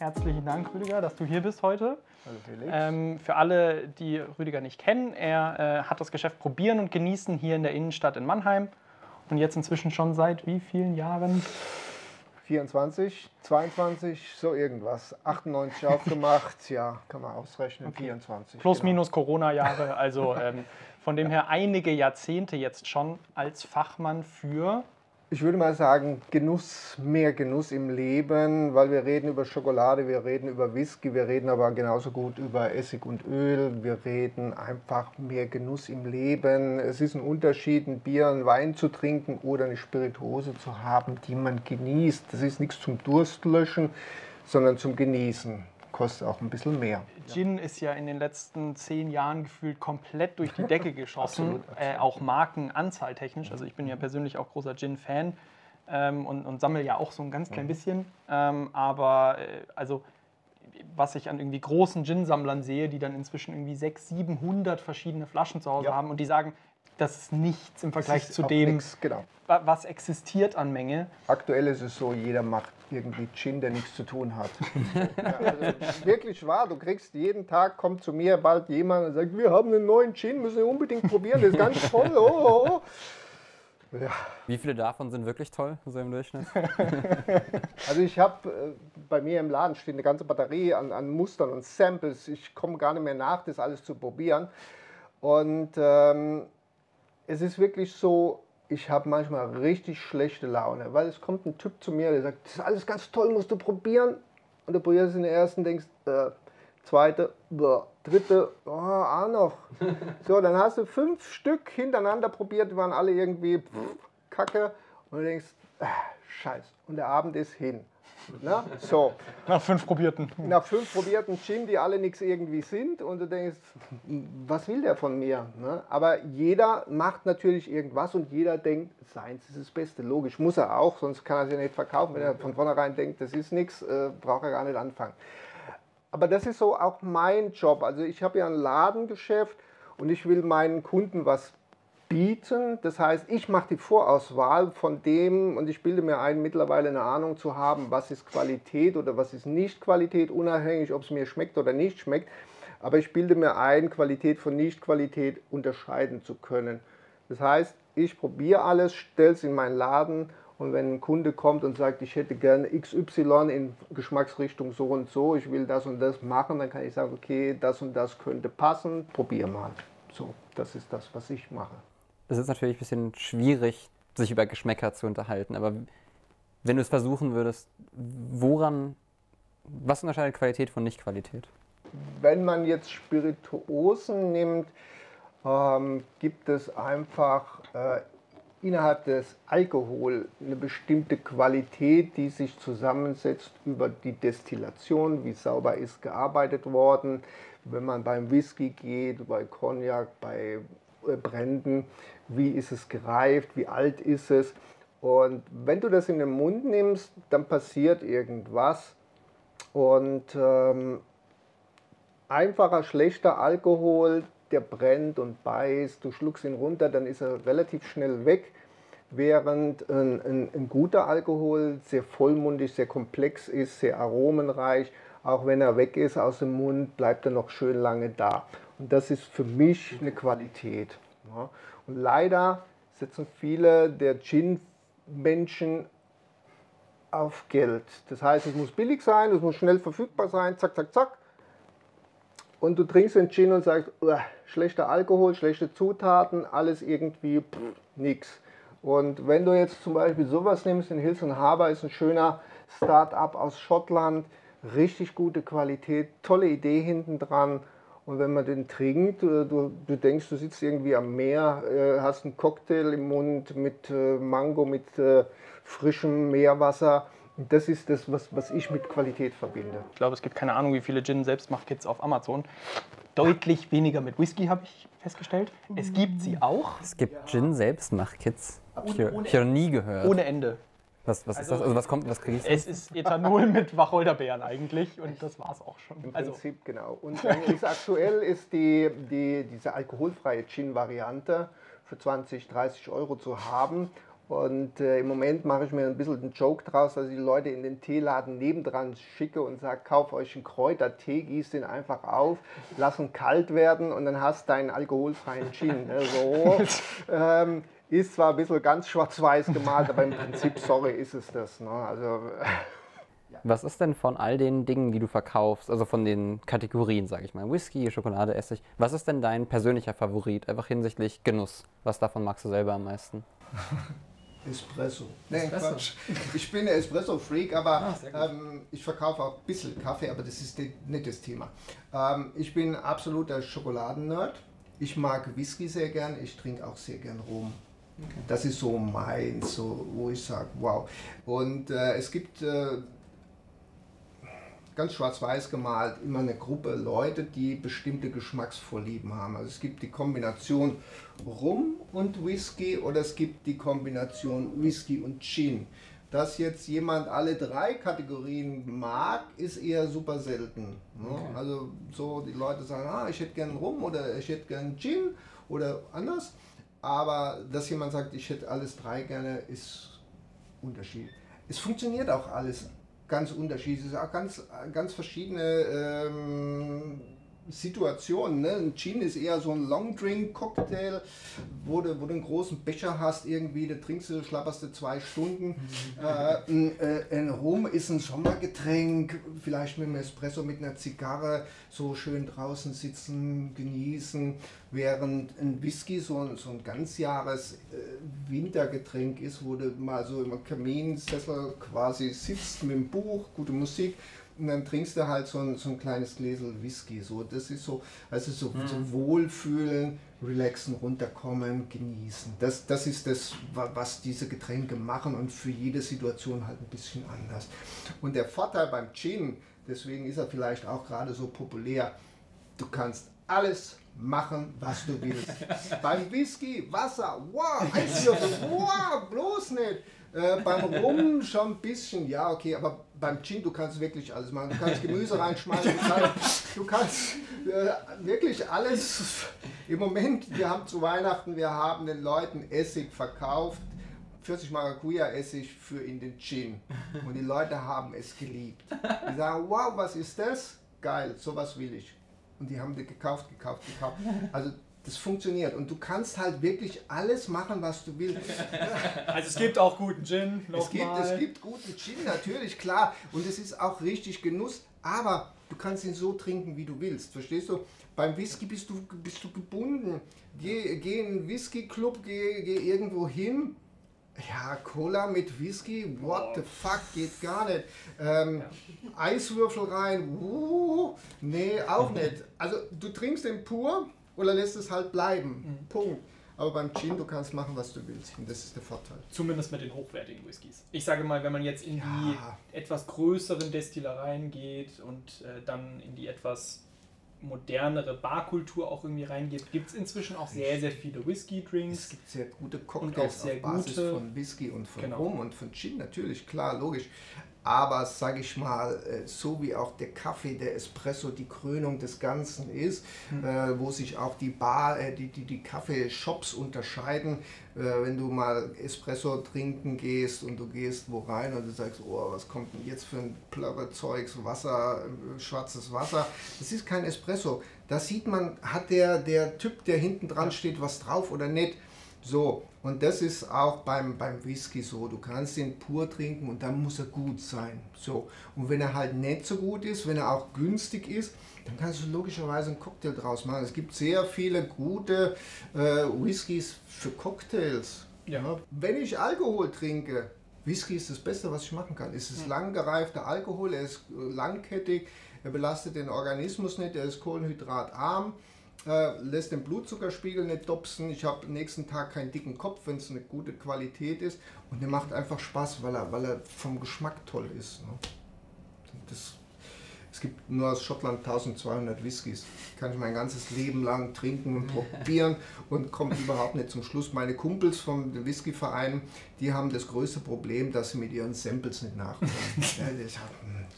Herzlichen Dank, Rüdiger, dass du hier bist heute. Hallo Felix. Ähm, für alle, die Rüdiger nicht kennen, er äh, hat das Geschäft Probieren und Genießen hier in der Innenstadt in Mannheim. Und jetzt inzwischen schon seit wie vielen Jahren? 24, 22, so irgendwas. 98 aufgemacht, ja, kann man ausrechnen, okay. 24. Plus, genau. minus Corona-Jahre, also ähm, von dem her einige Jahrzehnte jetzt schon als Fachmann für ich würde mal sagen, Genuss, mehr Genuss im Leben, weil wir reden über Schokolade, wir reden über Whisky, wir reden aber genauso gut über Essig und Öl, wir reden einfach mehr Genuss im Leben. Es ist ein Unterschied, ein Bier, ein Wein zu trinken oder eine Spirituose zu haben, die man genießt. Das ist nichts zum Durstlöschen, sondern zum Genießen kostet auch ein bisschen mehr. Gin ist ja in den letzten zehn Jahren gefühlt komplett durch die Decke geschossen, absolut, absolut. Äh, auch Markenanzahl technisch. Also ich bin ja persönlich auch großer Gin-Fan ähm, und, und sammle ja auch so ein ganz klein mhm. bisschen. Ähm, aber äh, also was ich an irgendwie großen Gin-Sammlern sehe, die dann inzwischen irgendwie 600, 700 verschiedene Flaschen zu Hause ja. haben und die sagen, das ist nichts im Vergleich zu dem, nix, genau. was existiert an Menge. Aktuell ist es so, jeder macht irgendwie Gin, der nichts zu tun hat. ja, also wirklich wahr, du kriegst jeden Tag, kommt zu mir bald jemand und sagt, wir haben einen neuen Gin, müssen wir unbedingt probieren, der ist ganz toll. Oh, oh, oh. Ja. Wie viele davon sind wirklich toll, so im Durchschnitt? also ich habe, äh, bei mir im Laden steht eine ganze Batterie an, an Mustern und Samples. Ich komme gar nicht mehr nach, das alles zu probieren. Und ähm, es ist wirklich so, ich habe manchmal richtig schlechte Laune, weil es kommt ein Typ zu mir, der sagt, das ist alles ganz toll, musst du probieren. Und du probierst es in der ersten, denkst, äh, zweite, boah, dritte, oh, auch noch. So, dann hast du fünf Stück hintereinander probiert, die waren alle irgendwie pff, kacke. Und du denkst, äh, scheiße. Und der Abend ist hin. Na, so. Nach fünf probierten. Nach fünf probierten Gin, die alle nichts irgendwie sind. Und du denkst, was will der von mir? Ne? Aber jeder macht natürlich irgendwas und jeder denkt, seins ist das Beste. Logisch, muss er auch, sonst kann er es ja nicht verkaufen. Wenn er von vornherein denkt, das ist nichts, äh, braucht er gar nicht anfangen. Aber das ist so auch mein Job. Also ich habe ja ein Ladengeschäft und ich will meinen Kunden was bieten. Das heißt, ich mache die Vorauswahl von dem und ich bilde mir ein, mittlerweile eine Ahnung zu haben, was ist Qualität oder was ist nicht Qualität, unabhängig, ob es mir schmeckt oder nicht schmeckt. Aber ich bilde mir ein, Qualität von Nicht-Qualität unterscheiden zu können. Das heißt, ich probiere alles, stelle es in meinen Laden und wenn ein Kunde kommt und sagt, ich hätte gerne XY in Geschmacksrichtung so und so, ich will das und das machen, dann kann ich sagen, okay, das und das könnte passen, probier mal. So, das ist das, was ich mache es ist natürlich ein bisschen schwierig, sich über Geschmäcker zu unterhalten, aber wenn du es versuchen würdest, woran, was unterscheidet Qualität von Nicht-Qualität? Wenn man jetzt Spirituosen nimmt, ähm, gibt es einfach äh, innerhalb des Alkohol eine bestimmte Qualität, die sich zusammensetzt über die Destillation, wie sauber ist gearbeitet worden. Wenn man beim Whisky geht, bei Cognac, bei äh, Bränden, wie ist es gereift, wie alt ist es. Und wenn du das in den Mund nimmst, dann passiert irgendwas. Und ähm, einfacher, schlechter Alkohol, der brennt und beißt, du schluckst ihn runter, dann ist er relativ schnell weg. Während ein, ein, ein guter Alkohol sehr vollmundig, sehr komplex ist, sehr aromenreich. Auch wenn er weg ist aus dem Mund, bleibt er noch schön lange da. Und das ist für mich eine Qualität. Ja. Und leider setzen viele der Gin-Menschen auf Geld. Das heißt, es muss billig sein, es muss schnell verfügbar sein, zack, zack, zack. Und du trinkst den Gin und sagst, schlechter Alkohol, schlechte Zutaten, alles irgendwie nix. Und wenn du jetzt zum Beispiel sowas nimmst, in Hills Harbour ist ein schöner Start-up aus Schottland, richtig gute Qualität, tolle Idee hinten dran und wenn man den trinkt, äh, du, du denkst, du sitzt irgendwie am Meer, äh, hast einen Cocktail im Mund mit äh, Mango, mit frischem Meerwasser. Und das ist das, was, was ich mit Qualität verbinde. Ich glaube, es gibt keine Ahnung, wie viele Gin-Selbstmachkits auf Amazon. Deutlich weniger mit Whisky, habe ich festgestellt. Es gibt sie auch. Es gibt Gin-Selbstmachkits. Habe ich, noch nie gehört. Ohne Ende. Was, was also, ist das? Also was kommt, was kriegst du? Es ist Ethanol mit Wacholderbeeren eigentlich und das war es auch schon. Im also. Prinzip, genau. Und dann ist aktuell ist die, die, diese alkoholfreie Gin-Variante für 20, 30 Euro zu haben. Und äh, im Moment mache ich mir ein bisschen einen Joke draus, dass ich die Leute in den Teeladen nebendran schicke und sage, kauf euch einen Kräutertee, gieß den einfach auf, lass ihn kalt werden und dann hast du deinen alkoholfreien Gin. Ne? So, ähm, ist zwar ein bisschen ganz schwarz-weiß gemalt, aber im Prinzip, sorry, ist es das. Ne? Also, Was ist denn von all den Dingen, die du verkaufst, also von den Kategorien, sage ich mal, Whisky, Schokolade, Essig, was ist denn dein persönlicher Favorit, einfach hinsichtlich Genuss? Was davon magst du selber am meisten? Espresso. Nee, Espresso. Quatsch. Ich bin ein Espresso-Freak, aber Ah, ähm, ich verkaufe auch ein bisschen Kaffee, aber das ist nicht das Thema. Ähm, ich bin absoluter Schokoladen-Nerd. Ich mag Whisky sehr gern, ich trinke auch sehr gern Rum. Das ist so meins, so, wo ich sage, wow. Und äh, es gibt äh, ganz schwarz-weiß gemalt immer eine Gruppe Leute, die bestimmte Geschmacksvorlieben haben. Also es gibt die Kombination Rum und Whisky oder es gibt die Kombination Whisky und Gin. Dass jetzt jemand alle drei Kategorien mag, ist eher super selten. Ne? Also so die Leute sagen, ah, ich hätte gern Rum oder ich hätte gern Gin oder anders. Aber dass jemand sagt, ich hätte alles drei gerne, ist Unterschied. Es funktioniert auch alles ganz unterschiedlich. Es ist auch ganz, ganz verschiedene ähm, Situationen. Ne? Ein Gin ist eher so ein Long-Drink-Cocktail, wo du, wo du einen großen Becher hast, irgendwie, da trinkst du, schlapperst du zwei Stunden. äh, ein, äh, ein Rum ist ein Sommergetränk, vielleicht mit einem Espresso, mit einer Zigarre, so schön draußen sitzen, genießen, während ein Whisky so ein, so ein ganzjahres äh, Wintergetränk ist, wo du mal so im Kaminsessel quasi sitzt mit dem Buch, gute Musik und dann trinkst du halt so ein, so ein kleines Gläsel Whisky. So, das ist so, also so, so wohlfühlen, relaxen, runterkommen, genießen. Das, das ist das, wa- was diese Getränke machen und für jede Situation halt ein bisschen anders. Und der Vorteil beim Gin, deswegen ist er vielleicht auch gerade so populär, du kannst alles machen, was du willst. beim Whisky, Wasser, wow, Eiswürfel, wow, bloß nicht. Äh, beim Rum schon ein bisschen, ja, okay, aber beim Gin, du kannst wirklich alles machen. Du kannst Gemüse reinschmeißen, du kannst, du kannst äh, wirklich alles. Im Moment, wir haben zu Weihnachten, wir haben den Leuten Essig verkauft. 40 Maracuja-Essig für in den Gin. Und die Leute haben es geliebt. Die sagen, wow, was ist das? Geil, sowas will ich. Und die haben die gekauft, gekauft, gekauft. Also das funktioniert. Und du kannst halt wirklich alles machen, was du willst. Also es gibt auch guten Gin, Es gibt, es gibt guten Gin, natürlich, klar. Und es ist auch richtig Genuss. Aber du kannst ihn so trinken, wie du willst. Verstehst du? Beim Whisky bist du, bist du gebunden. Geh, geh in einen Whisky-Club, geh, geh irgendwo hin. Ja, Cola mit Whisky, what the fuck, geht gar nicht. Ähm, Eiswürfel rein, uh, nee, auch nicht. Also du trinkst den pur oder lässt es halt bleiben. Punkt. Aber beim Gin, du kannst machen, was du willst. Und das ist der Vorteil. Zumindest mit den hochwertigen Whiskys. Ich sage mal, wenn man jetzt in Ja. die etwas größeren Destillereien geht und äh, dann in die etwas modernere Barkultur auch irgendwie reingeht, gibt es inzwischen auch sehr, sehr viele Es Whisky-Drinks. gibt sehr gute Cocktails sehr auf Basis gute- von Whisky und von Genau. Rum und von Gin, natürlich, klar, logisch. Aber sage ich mal, äh, so wie auch der Kaffee, der Espresso die Krönung des Ganzen ist, Hm. äh, wo sich auch die Bar, äh, die, die, die Kaffeeshops unterscheiden, wenn du mal Espresso trinken gehst und du gehst wo rein und du sagst, oh, was kommt denn jetzt für ein plörre Zeugs, Wasser, äh, schwarzes Wasser. Das ist kein Espresso. Da sieht man, hat der, der Typ, der hinten dran steht, was drauf oder nicht. So, und das ist auch beim, beim Whisky so. Du kannst den pur trinken und dann muss er gut sein. So, und wenn er halt nicht so gut ist, wenn er auch günstig ist, dann kannst du logischerweise einen Cocktail draus machen. Es gibt sehr viele gute äh, Whiskys für Cocktails. Ja. Wenn ich Alkohol trinke, Whisky ist das Beste, was ich machen kann. Es ist lang gereifter Alkohol, er ist äh, langkettig, er belastet den Organismus nicht, er ist kohlenhydratarm, äh, lässt den Blutzuckerspiegel nicht dopsen. Ich habe nächsten Tag keinen dicken Kopf, wenn es eine gute Qualität ist. Und er macht einfach Spaß, weil er, weil er vom Geschmack toll ist. Ne? Das, es gibt nur aus Schottland 1200 Whiskys. Kann ich mein ganzes Leben lang trinken und probieren und komme überhaupt nicht zum Schluss. Meine Kumpels vom Whiskyverein, die haben das größte Problem, dass sie mit ihren Samples nicht nachkommen.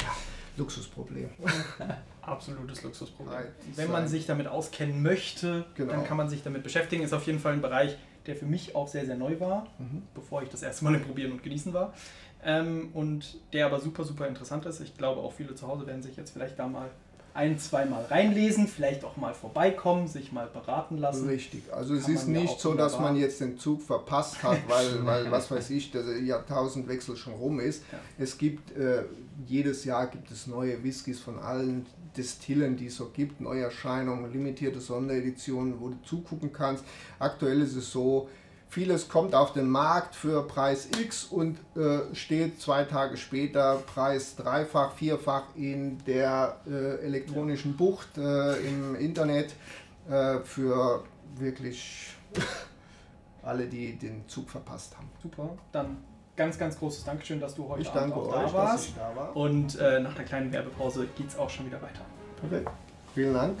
ja, Luxusproblem. Absolutes Luxusproblem. Wenn man sich damit auskennen möchte, Genau. dann kann man sich damit beschäftigen. Ist auf jeden Fall ein Bereich, der für mich auch sehr, sehr neu war, Mhm. bevor ich das erste Mal im Probieren und Genießen war. Ähm, und der aber super, super interessant ist. Ich glaube, auch viele zu Hause werden sich jetzt vielleicht da mal ein, zwei Mal reinlesen, vielleicht auch mal vorbeikommen, sich mal beraten lassen. Richtig. Also es Kann ist man ja nicht so, dass man jetzt den Zug verpasst hat, weil, weil was weiß ich, der Jahrtausendwechsel schon rum ist. Ja. Es gibt äh, jedes Jahr gibt es neue Whiskys von allen Destillen, die es so gibt, Neuerscheinungen, limitierte Sondereditionen, wo du zugucken kannst. Aktuell ist es so, vieles kommt auf den Markt für Preis X und äh, steht zwei Tage später Preis dreifach, vierfach in der äh, elektronischen Bucht äh, im Internet äh, für wirklich alle, die den Zug verpasst haben. Super. Dann ganz, ganz großes Dankeschön, dass du heute Ich Abend danke auch euch, da dass warst. ich da war. Und äh, nach der kleinen Werbepause geht es auch schon wieder weiter. Okay. Vielen Dank.